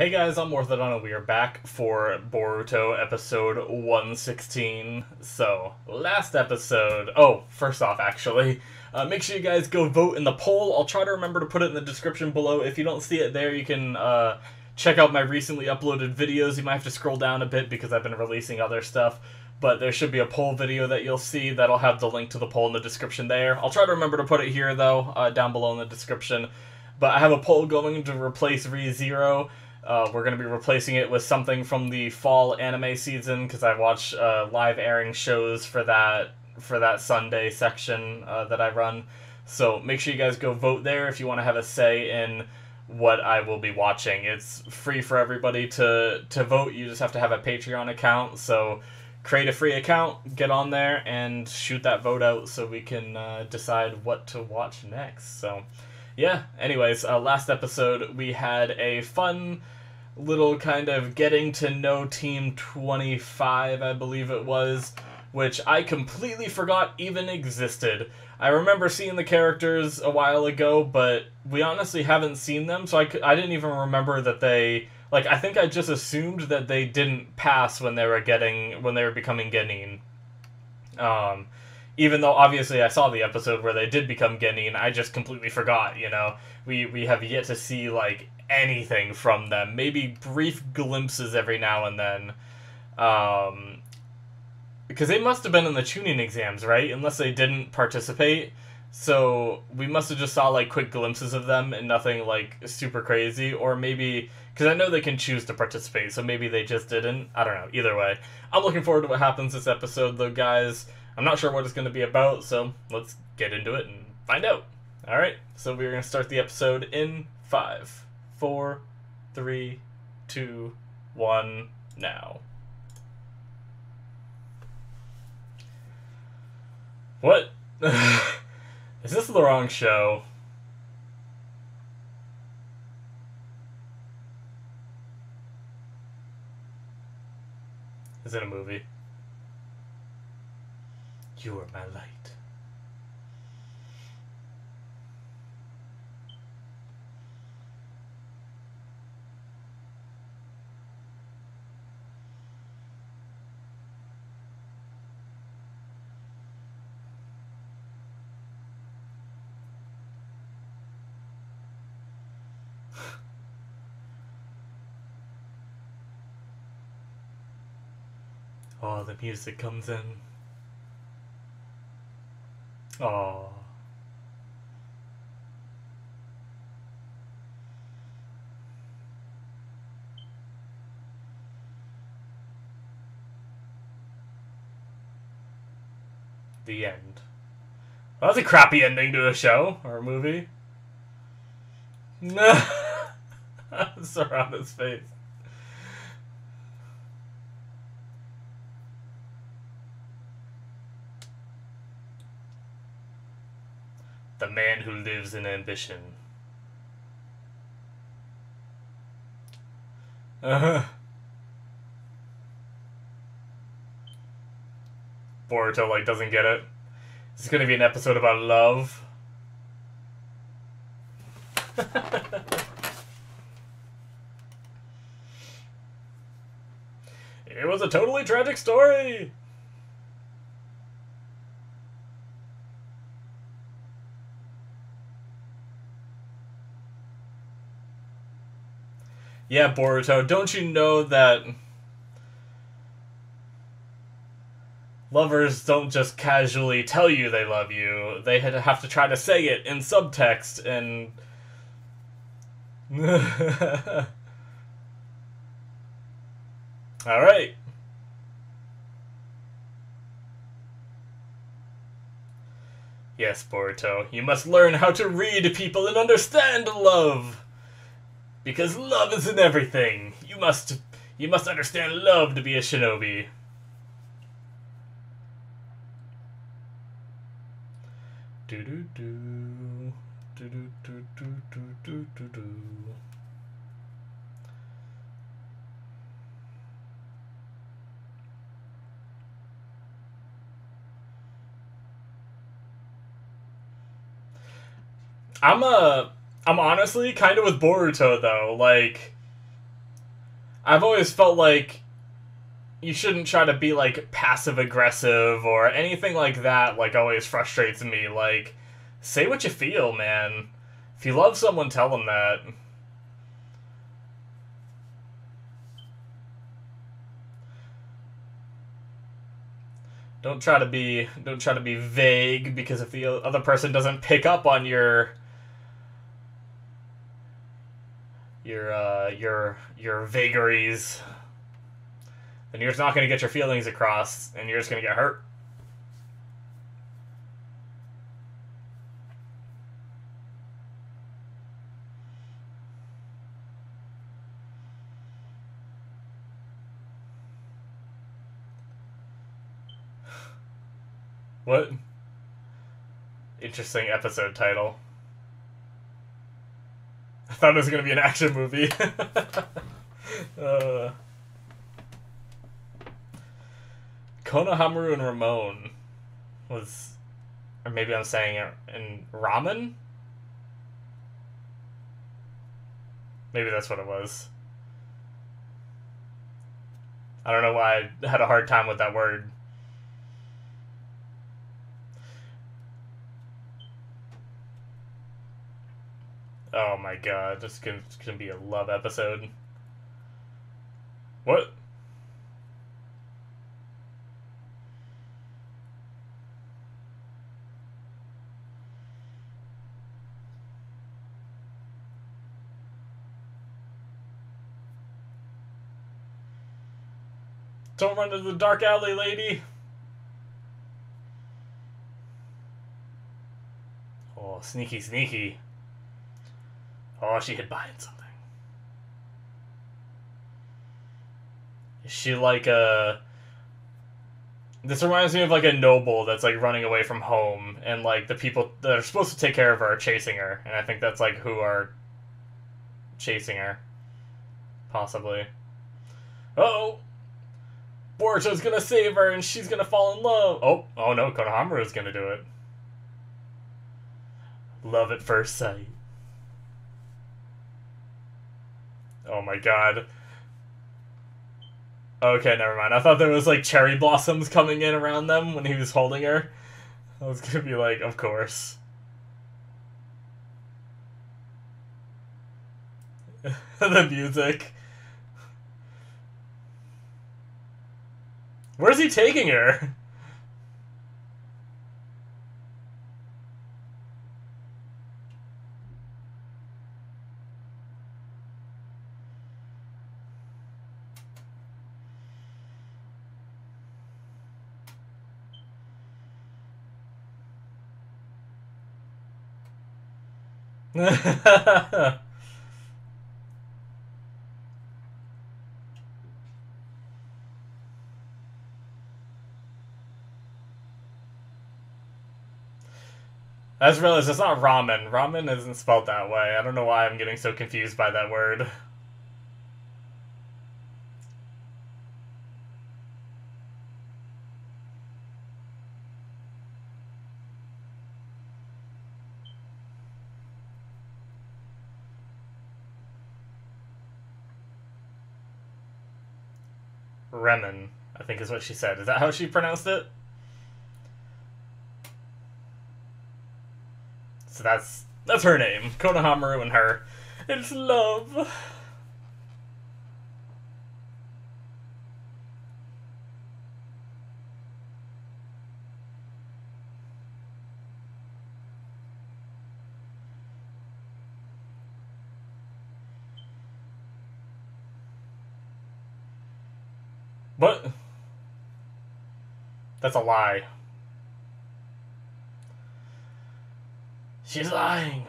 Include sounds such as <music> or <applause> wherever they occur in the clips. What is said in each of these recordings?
Hey guys, I'm Morthadon and we are back for Boruto episode 116. So, last episode. Oh, first off, actually, uh, make sure you guys go vote in the poll. I'll try to remember to put it in the description below. If you don't see it there, you can uh, check out my recently uploaded videos. You might have to scroll down a bit because I've been releasing other stuff. But there should be a poll video that you'll see that'll have the link to the poll in the description there. I'll try to remember to put it here, though, uh, down below in the description. But I have a poll going to replace ReZero. Uh, we're going to be replacing it with something from the fall anime season because I watch uh, live airing shows for that for that Sunday section uh, that I run. So make sure you guys go vote there if you want to have a say in what I will be watching. It's free for everybody to to vote. You just have to have a Patreon account. So create a free account, get on there, and shoot that vote out so we can uh, decide what to watch next. So yeah, anyways, uh, last episode we had a fun little kind of getting to know Team 25, I believe it was, which I completely forgot even existed. I remember seeing the characters a while ago, but we honestly haven't seen them, so I, I didn't even remember that they. Like, I think I just assumed that they didn't pass when they were getting. when they were becoming Genin. Um even though obviously I saw the episode where they did become Genin, I just completely forgot, you know. We we have yet to see like anything from them. Maybe brief glimpses every now and then. Um because they must have been in the Chunin exams, right? Unless they didn't participate. So we must have just saw like quick glimpses of them and nothing like super crazy, or maybe because I know they can choose to participate, so maybe they just didn't. I don't know. Either way, I'm looking forward to what happens this episode, though, guys. I'm not sure what it's going to be about, so let's get into it and find out. All right, so we're going to start the episode in five, four, three, two, one, now. What? <laughs> Is this the wrong show? Is it a movie? You are my light. <laughs> oh, the music comes in. Oh. The end. Well, that's a crappy ending to a show or a movie. No. <laughs> Surround his face. The who lives in ambition. Uh-huh. Boruto like doesn't get it. This is gonna be an episode about love. <laughs> it was a totally tragic story. Yeah, Boruto, don't you know that lovers don't just casually tell you they love you. They have to try to say it in subtext and <laughs> All right. Yes, Boruto, you must learn how to read people and understand love. Because love is in everything. You must you must understand love to be a shinobi. Do do do do do do do do do do. I'm a I'm honestly kind of with Boruto though. Like I've always felt like you shouldn't try to be like passive aggressive or anything like that like always frustrates me like say what you feel man if you love someone tell them that don't try to be don't try to be vague because if the other person doesn't pick up on your your uh, your your vagaries then you're just not going to get your feelings across and you're just going to get hurt. What? Interesting episode title. Thought it was going to be an action movie. <laughs> uh. Konohamaru and Ramon was, or maybe I'm saying it in ramen. Maybe that's what it was. I don't know why I had a hard time with that word. Oh my god, this is gonna, gonna be a love episode. What? Don't run into the dark alley, lady. Oh, sneaky, sneaky. Oh, she hid behind something. Is she like a... This reminds me of like a noble that's like running away from home, and like the people that are supposed to take care of her are chasing her, and I think that's like who are chasing her. Possibly. Oh! Boruto's gonna save her and she's gonna fall in love. Oh, oh no, Konohamaru's gonna do it. Love at first sight. Oh my god. Okay, never mind. I thought there was like cherry blossoms coming in around them when he was holding her. I was gonna be like, of course. <laughs> the music. Where's he taking her? I just realized it's not ramen. Ramen isn't spelled that way. I don't know why I'm getting so confused by that word. Remen, I think is what she said. Is that how she pronounced it? So that's that's her name. Konohamaru and her. It's love. What? That's a lie. She's lying.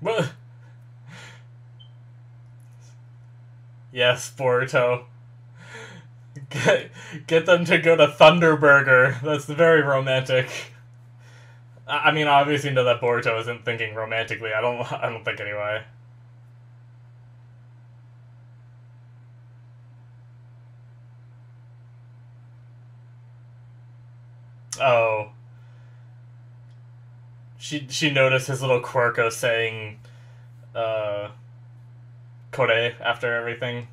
What? Yes, Boruto. Get, get them to go to Thunderburger. That's very romantic. I mean, obviously, know that Boruto isn't thinking romantically. I don't. I don't think anyway. Oh. She she noticed his little quirk of saying, uh, "Kore" after everything.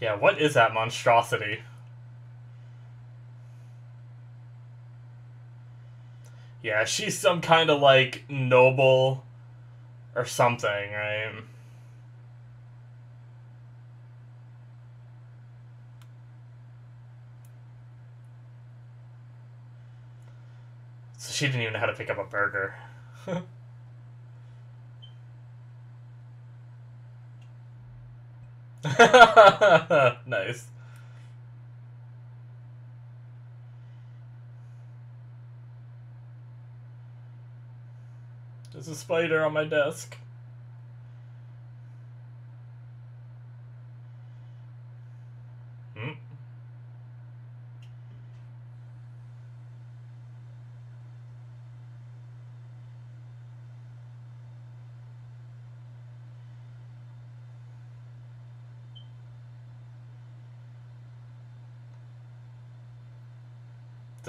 Yeah, what is that monstrosity? Yeah, she's some kind of like noble or something, right? So she didn't even know how to pick up a burger. <laughs> nice. There's a spider on my desk.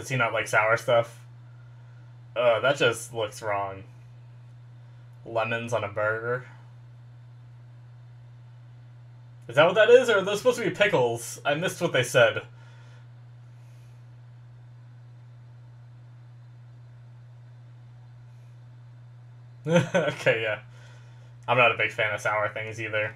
He not like sour stuff? Uh, that just looks wrong. Lemons on a burger. Is that what that is, or are those supposed to be pickles? I missed what they said. <laughs> okay, yeah. I'm not a big fan of sour things either.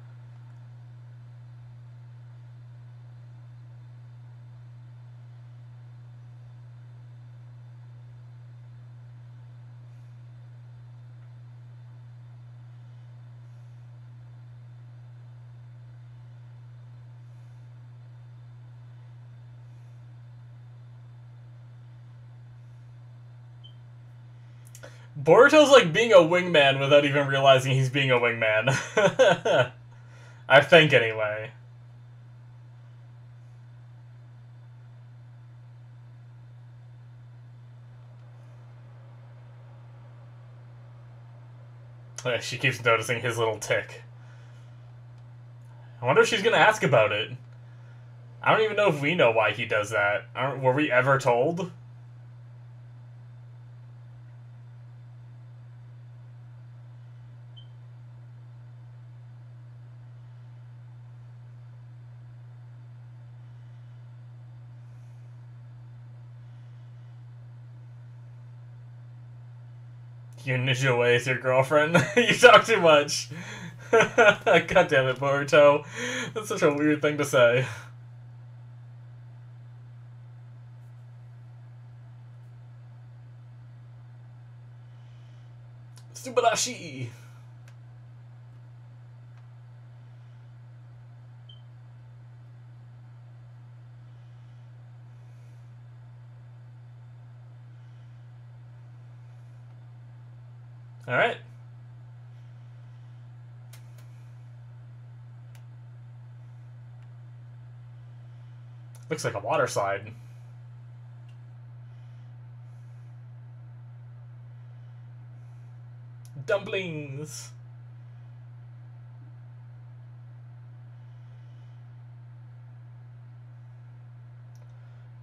Boruto's like being a wingman without even realizing he's being a wingman. <laughs> I think, anyway. She keeps noticing his little tick. I wonder if she's gonna ask about it. I don't even know if we know why he does that. Aren't, were we ever told? Your ninja way is your girlfriend. <laughs> you talk too much. <laughs> God damn it, Boruto. That's such a weird thing to say. Subarashi! All right. Looks like a water slide. Dumplings.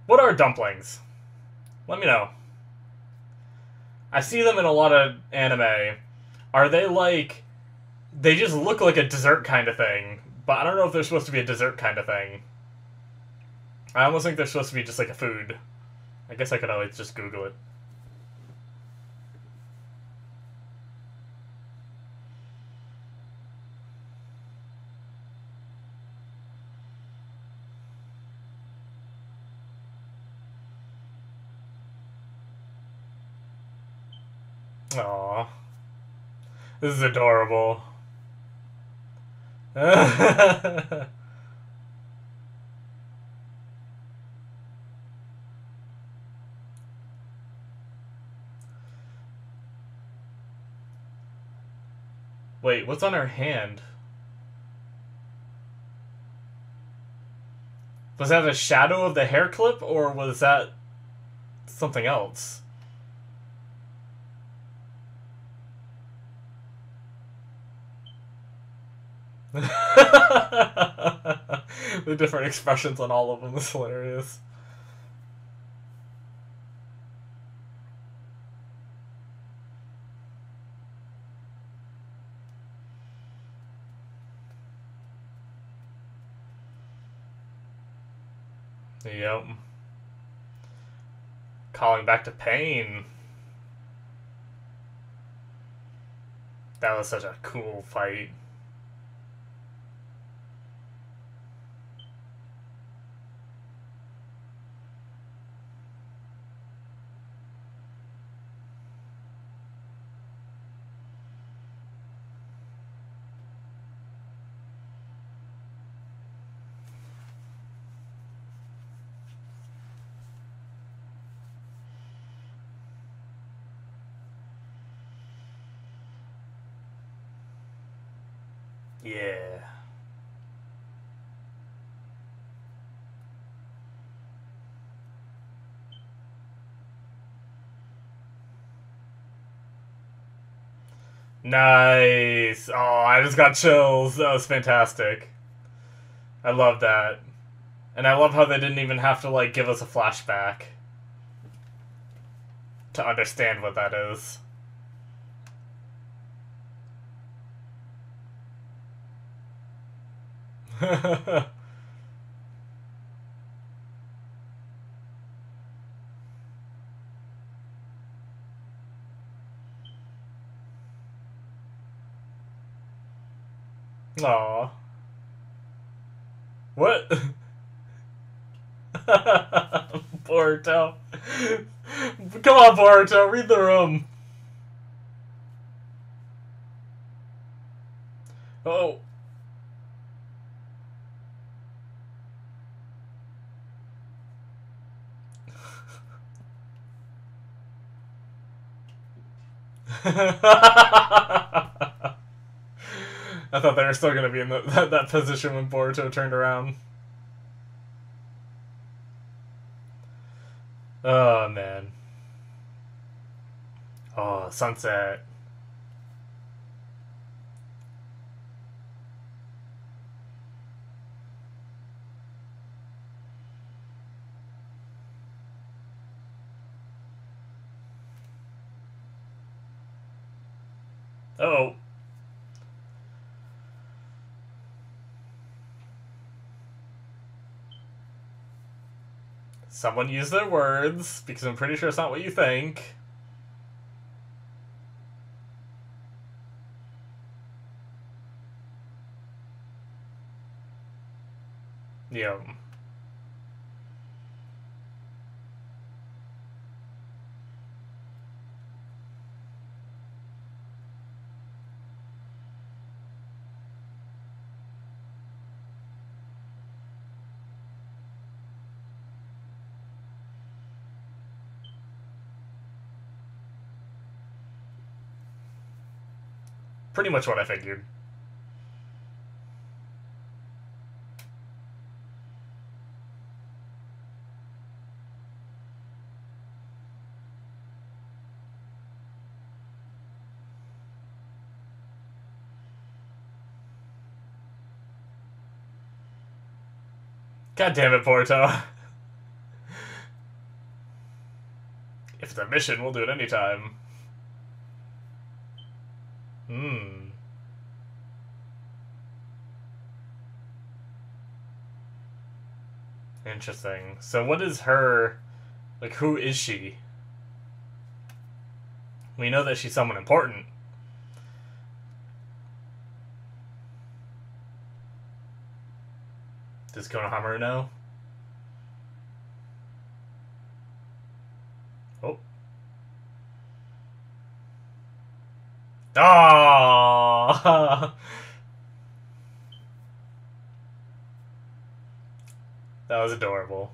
What are dumplings? Let me know. I see them in a lot of anime. Are they like they just look like a dessert kind of thing, but I don't know if they're supposed to be a dessert kind of thing. I almost think they're supposed to be just like a food. I guess I could always just Google it. Aw. This is adorable. <laughs> Wait, what's on her hand? Was that a shadow of the hair clip, or was that something else? <laughs> the different expressions on all of them is hilarious. Yep. Calling back to Pain. That was such a cool fight. Yeah. Nice. Oh, I just got chills. That was fantastic. I love that. And I love how they didn't even have to like give us a flashback to understand what that is. <laughs> Aw. What? <laughs> Boruto. Come on, Boruto, read the room. Oh. <laughs> I thought they were still going to be in the, <laughs> that, that position when Boruto turned around. Oh, man. Oh, sunset. oh. Someone use their words, because I'm pretty sure it's not what you think. Yeah. Pretty much what I figured. God damn it, Boruto. <laughs> if it's a mission, we'll do it anytime. Interesting. So what is her like who is she? We know that she's someone important. Does Konohamaru know? Oh. <laughs> Ah! <laughs> That was adorable.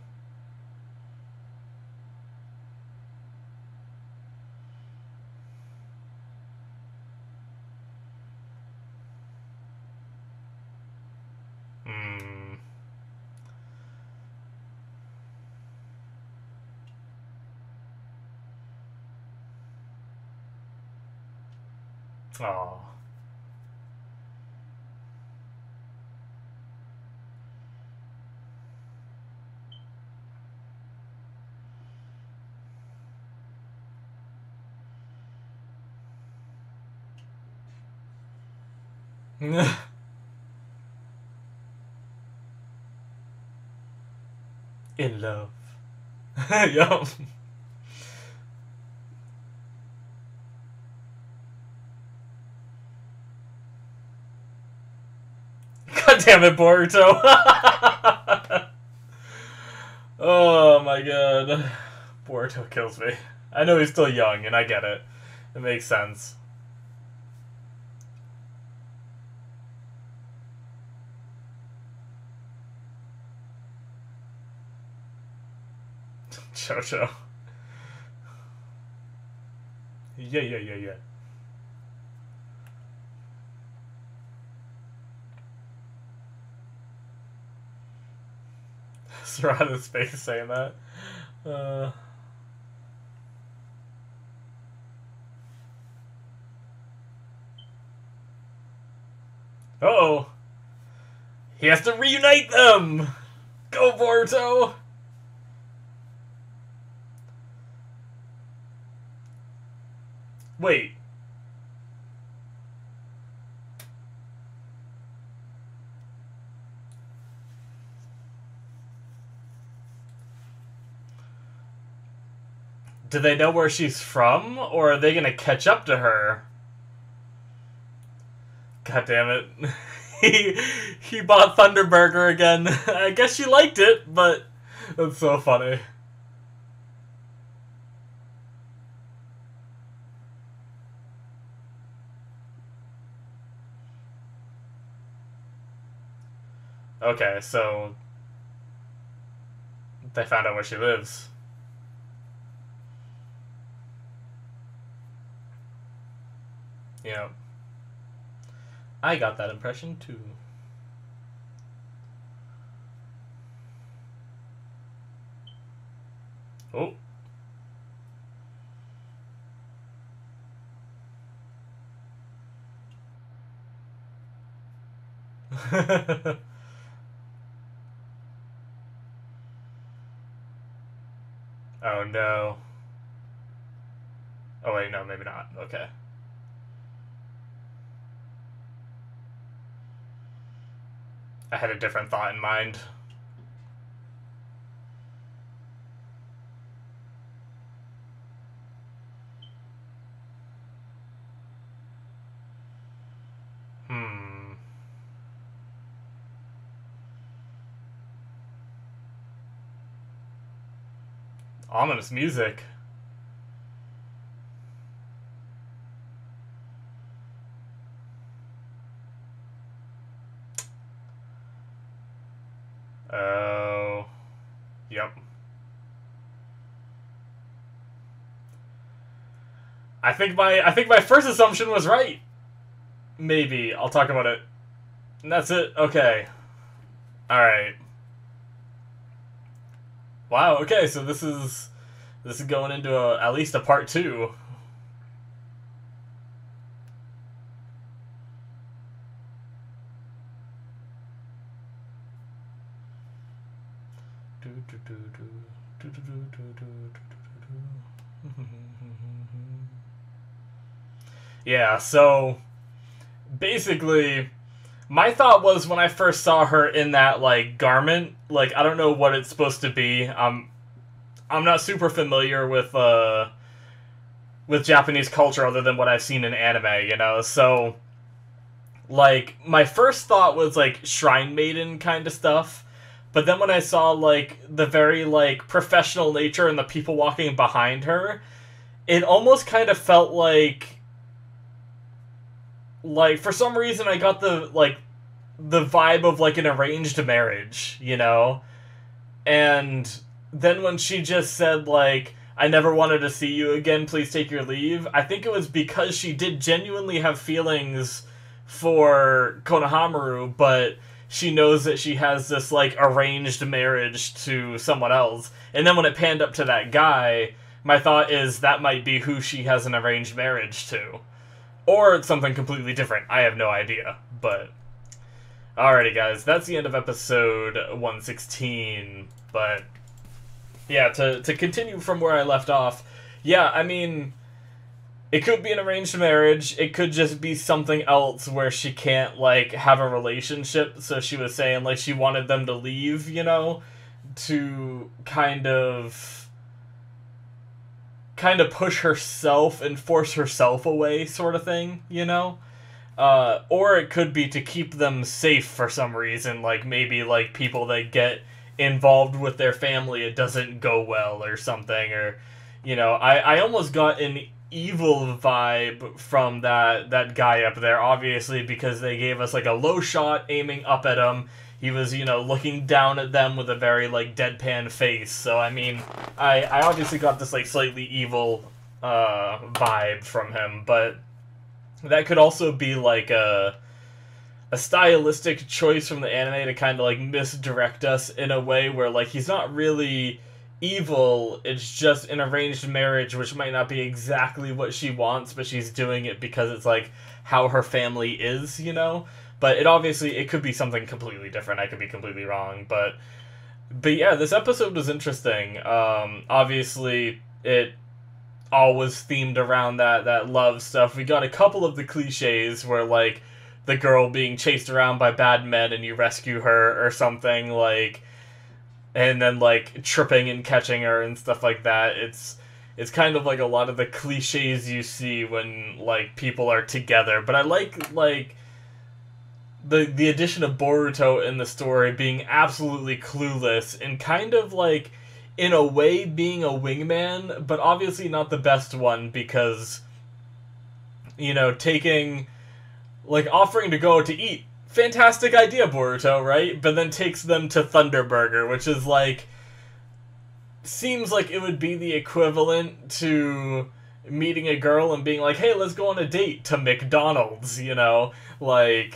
Hmm. Aw. <laughs> In love. <laughs> yup. <laughs> God damn it, Boruto. oh my god. Boruto kills me. I know he's still young, and I get it. It makes sense. Chocho. Yeah, yeah, yeah, yeah. <laughs> Sarada's face saying that. Uh... Uh oh. He has to reunite them! Go, Boruto! Wait. Do they know where she's from, or are they gonna catch up to her? God damn it. <laughs> he he bought Thunderburger again. <laughs> I guess she liked it, but that's so funny. Okay, so they found out where she lives. Yeah. I got that impression too. Oh. <laughs> oh no. Oh wait, no, maybe not. Okay. I had a different thought in mind. Ominous music. Oh. Yep. I think my I think my first assumption was right. Maybe. I'll talk about it. And that's it. Okay. Alright. Wow, okay, so this is this is going into a, at least a part two. Yeah, so basically my thought was when I first saw her in that like garment, like I don't know what it's supposed to be. Um I'm not super familiar with uh with Japanese culture other than what I've seen in anime, you know. So like my first thought was like shrine maiden kind of stuff. But then when I saw like the very like professional nature and the people walking behind her, it almost kind of felt like like for some reason I got the like the vibe of like an arranged marriage, you know? and then when she just said like I never wanted to see you again, please take your leave. I think it was because she did genuinely have feelings for Konohamaru, but she knows that she has this like arranged marriage to someone else. And then when it panned up to that guy, my thought is that might be who she has an arranged marriage to. Or it's something completely different. I have no idea. But Alrighty guys, that's the end of episode 116. But yeah, to to continue from where I left off, yeah, I mean it could be an arranged marriage. It could just be something else where she can't like have a relationship. So she was saying like she wanted them to leave, you know, to kind of kind of push herself and force herself away sort of thing, you know? Uh, or it could be to keep them safe for some reason, like maybe like people that get involved with their family it doesn't go well or something or you know i i almost got an evil vibe from that that guy up there obviously because they gave us like a low shot aiming up at him. He was you know looking down at them with a very like deadpan face. So i mean i i obviously got this like slightly evil uh vibe from him but that could also be like a a stylistic choice from the anime to kind of like misdirect us in a way where like he's not really evil it's just an arranged marriage which might not be exactly what she wants but she's doing it because it's like how her family is you know? But it obviously it could be something completely different i could be completely wrong but but yeah this episode was interesting. Um obviously it all was themed around that that love stuff. We got a couple of the cliches where like the girl being chased around by bad men and you rescue her or something like and then like tripping and catching her and stuff like that it's it's kind of like a lot of the cliches you see when like people are together. But i like like the the addition of boruto in the story being absolutely clueless and kind of like in a way being a wingman but obviously not the best one because you know taking like offering to go to eat. Fantastic idea, Boruto, right? But then takes them to Thunderburger, which is like seems like it would be the equivalent to meeting a girl and being like, "Hey, let's go on a date to McDonald's," you know? Like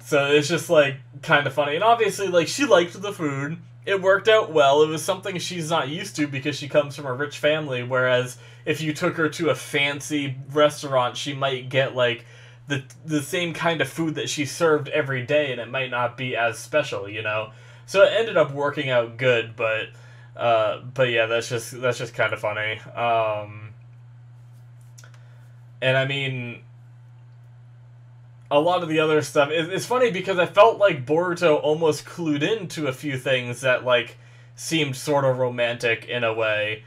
so it's just like kind of funny. And obviously like she liked the food. It worked out well. It was something she's not used to because she comes from a rich family whereas if you took her to a fancy restaurant, she might get like the the same kind of food that she served every day, and it might not be as special, you know. So it ended up working out good, but uh, but yeah, that's just that's just kind of funny. Um, and I mean, a lot of the other stuff it, it's funny because I felt like Boruto almost clued into a few things that like seemed sort of romantic in a way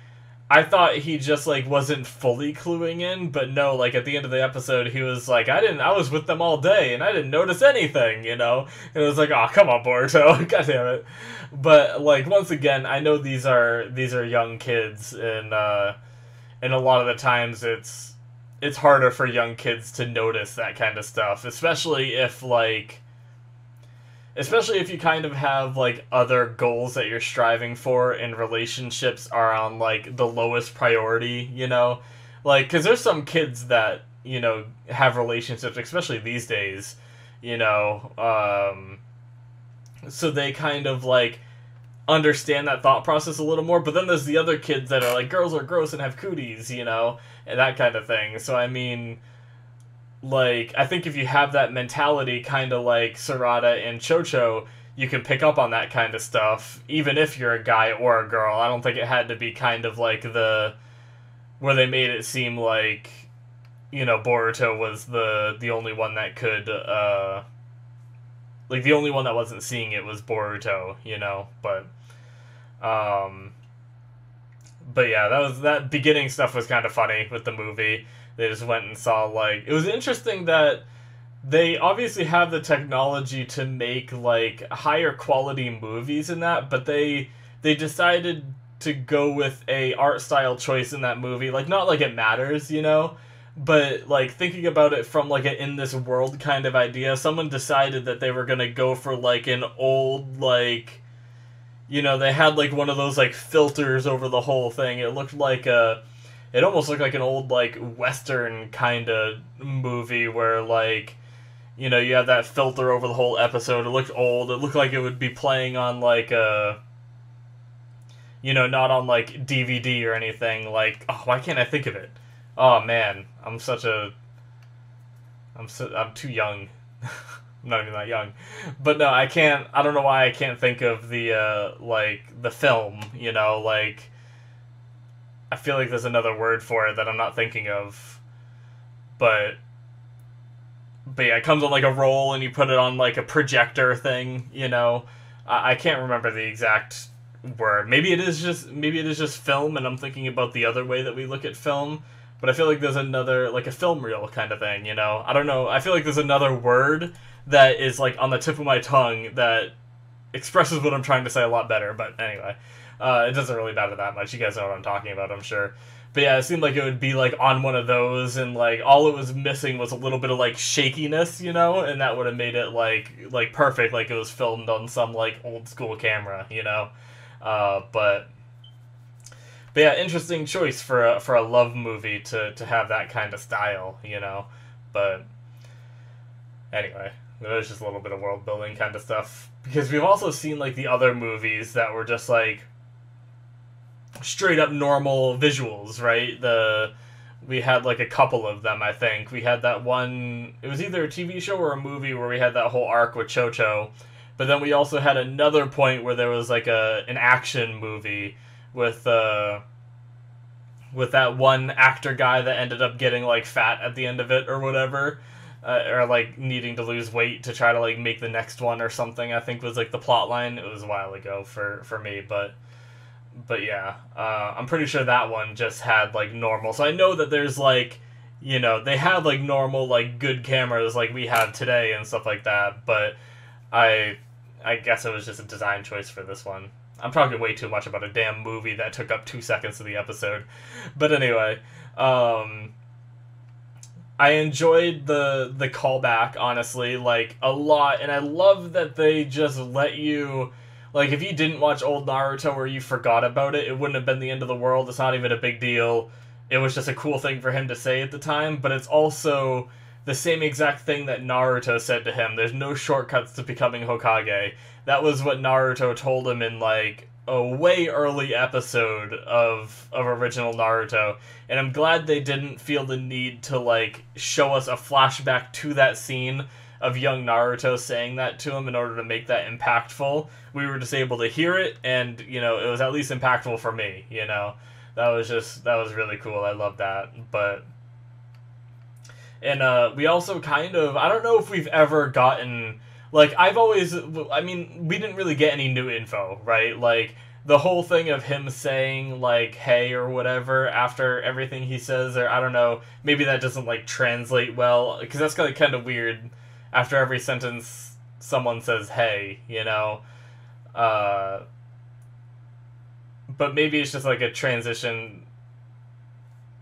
I thought he just like wasn't fully cluing in, but no, like at the end of the episode, he was like, "I didn't, I was with them all day, and I didn't notice anything," you know. And it was like, "Oh, come on, Boruto, <laughs> god damn it!" But like once again, I know these are these are young kids, and uh, and a lot of the times it's it's harder for young kids to notice that kind of stuff, especially if like especially if you kind of have like other goals that you're striving for and relationships are on like the lowest priority you know? Like because there's some kids that you know have relationships especially these days you know um so they kind of like understand that thought process a little more but then there's the other kids that are like girls are gross and have cooties you know and that kind of thing. So i mean like I think if you have that mentality, kind of like Sarada and Chocho, you can pick up on that kind of stuff, even if you're a guy or a girl. I don't think it had to be kind of like the where they made it seem like you know Boruto was the the only one that could uh like the only one that wasn't seeing it was Boruto, you know, but um but yeah, that was that beginning stuff was kind of funny with the movie they just went and saw like it was interesting that they obviously have the technology to make like higher quality movies in that, but they they decided to go with a art style choice in that movie. Like not like it matters, you know, but like thinking about it from like an in this world kind of idea, someone decided that they were going to go for like an old like you know, they had like one of those like filters over the whole thing. It looked like a it almost looked like an old like western kind of movie where like you know you have that filter over the whole episode. It looked old. It looked like it would be playing on like a you know not on like dvd or anything. Like oh why can't i think of it? Oh man. I'm such a i'm so i'm too young. <laughs> I'm not even that young. But no i can't i don't know why i can't think of the uh like the film you know? Like I feel like there's another word for it that I'm not thinking of, but but yeah, it comes on like a roll and you put it on like a projector thing. You know, I, I can't remember the exact word. Maybe it is just maybe it is just film, and I'm thinking about the other way that we look at film. But I feel like there's another like a film reel kind of thing. You know, I don't know. I feel like there's another word that is like on the tip of my tongue that expresses what I'm trying to say a lot better. But anyway. Uh, it doesn't really matter that much. You guys know what I'm talking about, I'm sure. But yeah, it seemed like it would be like on one of those, and like all it was missing was a little bit of like shakiness, you know, and that would have made it like like perfect, like it was filmed on some like old school camera, you know. Uh, but but yeah, interesting choice for a for a love movie to to have that kind of style, you know. But anyway, there's just a little bit of world building kind of stuff because we've also seen like the other movies that were just like straight up normal visuals, right? The we had like a couple of them, I think. We had that one it was either a TV show or a movie where we had that whole arc with Cho Cho. But then we also had another point where there was like a an action movie with uh with that one actor guy that ended up getting like fat at the end of it or whatever. Uh, or like needing to lose weight to try to like make the next one or something. I think was like the plot line. It was a while ago for for me, but but yeah, uh, I'm pretty sure that one just had like normal. So I know that there's like, you know, they have like normal like good cameras like we have today and stuff like that. But I, I guess it was just a design choice for this one. I'm talking way too much about a damn movie that took up two seconds of the episode. But anyway, um, I enjoyed the the callback honestly like a lot, and I love that they just let you like if you didn't watch old Naruto or you forgot about it, it wouldn't have been the end of the world. It's not even a big deal. It was just a cool thing for him to say at the time, but it's also the same exact thing that Naruto said to him. There's no shortcuts to becoming Hokage. That was what Naruto told him in like a way early episode of of original Naruto, and I'm glad they didn't feel the need to like show us a flashback to that scene of young Naruto saying that to him in order to make that impactful. We were just able to hear it, and you know, it was at least impactful for me. You know, that was just that was really cool. I love that, but. And uh, we also kind of I don't know if we've ever gotten like I've always I mean we didn't really get any new info right like the whole thing of him saying like hey or whatever after everything he says or I don't know maybe that doesn't like translate well because that's kind of kind of weird after every sentence someone says hey, you know. Uh, but maybe it's just like a transition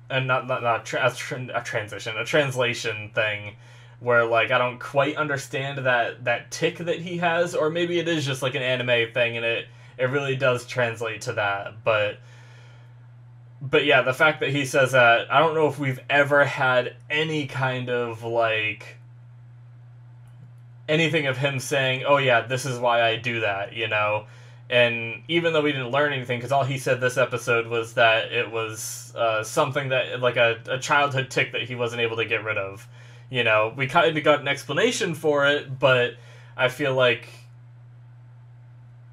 and not not not tra- a, a transition, a translation thing where like I don't quite understand that that tick that he has or maybe it is just like an anime thing and it it really does translate to that, but but yeah, the fact that he says that, I don't know if we've ever had any kind of like anything of him saying, "Oh yeah, this is why I do that," you know. And even though we didn't learn anything, because all he said this episode was that it was uh, something that, like a, a childhood tick that he wasn't able to get rid of. You know, we kind of got an explanation for it, but I feel like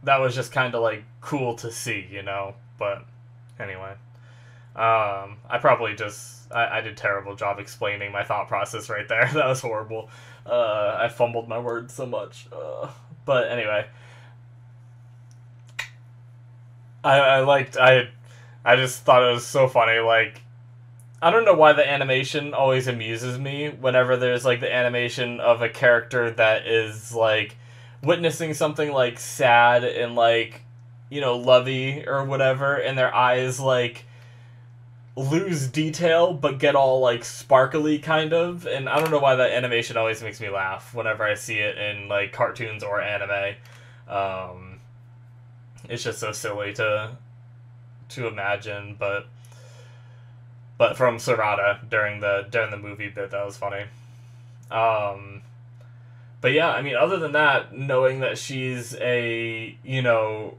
that was just kind of like cool to see, you know. But anyway, um, I probably just I, I did terrible job explaining my thought process right there. <laughs> that was horrible. Uh, I fumbled my words so much. Uh, but anyway, I I liked I I just thought it was so funny. Like I don't know why the animation always amuses me whenever there's like the animation of a character that is like witnessing something like sad and like you know lovey or whatever and their eyes like lose detail but get all like sparkly kind of and i don't know why that animation always makes me laugh whenever i see it in like cartoons or anime um, it's just so silly to to imagine, but but from Sarada during the during the movie bit that was funny. Um, but yeah, I mean, other than that, knowing that she's a you know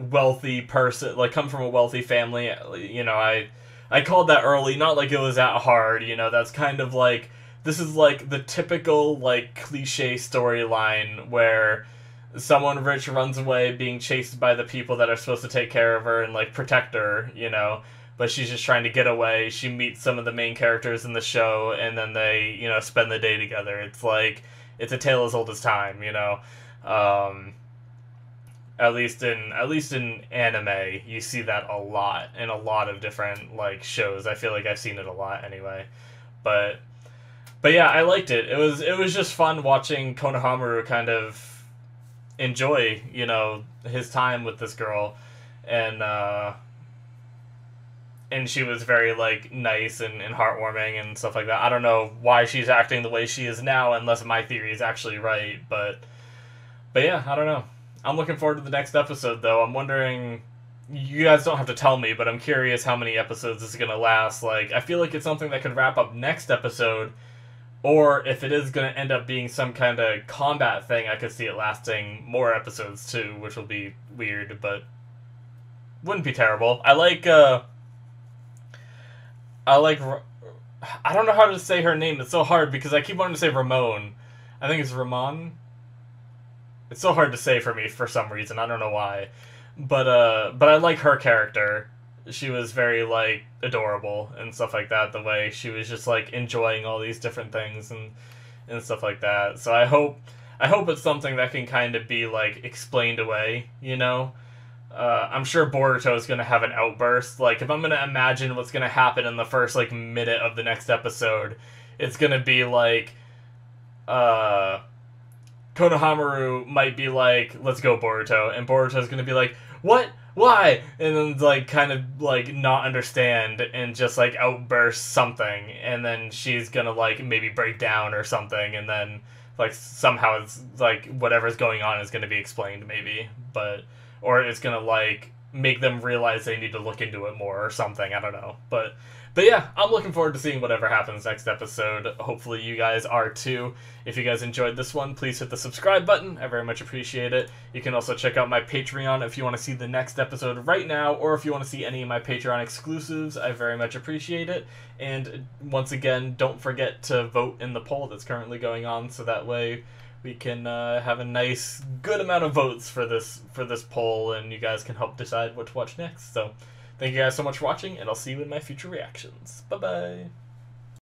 wealthy person, like come from a wealthy family, you know, I I called that early, not like it was that hard, you know, that's kind of like this is like the typical like cliche storyline where someone rich runs away being chased by the people that are supposed to take care of her and like protect her, you know. But she's just trying to get away. She meets some of the main characters in the show and then they, you know, spend the day together. It's like it's a tale as old as time, you know. Um, at least in at least in anime, you see that a lot in a lot of different like shows. I feel like I've seen it a lot anyway. But but yeah, I liked it. It was it was just fun watching Konohamaru kind of enjoy, you know, his time with this girl, and uh, and she was very like nice and, and heartwarming and stuff like that. I don't know why she's acting the way she is now, unless my theory is actually right, but but yeah, I don't know. I'm looking forward to the next episode though. I'm wondering you guys don't have to tell me, but I'm curious how many episodes this is gonna last. Like, I feel like it's something that could wrap up next episode or if it is going to end up being some kind of combat thing, I could see it lasting more episodes too, which will be weird, but wouldn't be terrible. I like, uh, I like, I don't know how to say her name. It's so hard because I keep wanting to say Ramon. I think it's Ramon. It's so hard to say for me for some reason. I don't know why, but uh, but I like her character. She was very like adorable and stuff like that the way she was just like enjoying all these different things and and stuff like that. So i hope i hope it's something that can kind of be like explained away you know? Uh, i'm sure boruto is going to have an outburst. Like if i'm going to imagine what's going to happen in the first like minute of the next episode it's going to be like uh konohamaru might be like let's go boruto and boruto's to be like what? Why? And then like kind of like not understand and just like outburst something. And then she's gonna like maybe break down or something. And then like somehow it's like whatever's going on is gonna be explained maybe. But or it's gonna like make them realize they need to look into it more or something. I don't know. But but yeah, I'm looking forward to seeing whatever happens next episode. Hopefully, you guys are too. If you guys enjoyed this one, please hit the subscribe button. I very much appreciate it. You can also check out my Patreon if you want to see the next episode right now, or if you want to see any of my Patreon exclusives. I very much appreciate it. And once again, don't forget to vote in the poll that's currently going on, so that way we can uh, have a nice, good amount of votes for this for this poll, and you guys can help decide what to watch next. So. Thank you guys so much for watching, and I'll see you in my future reactions. Bye bye.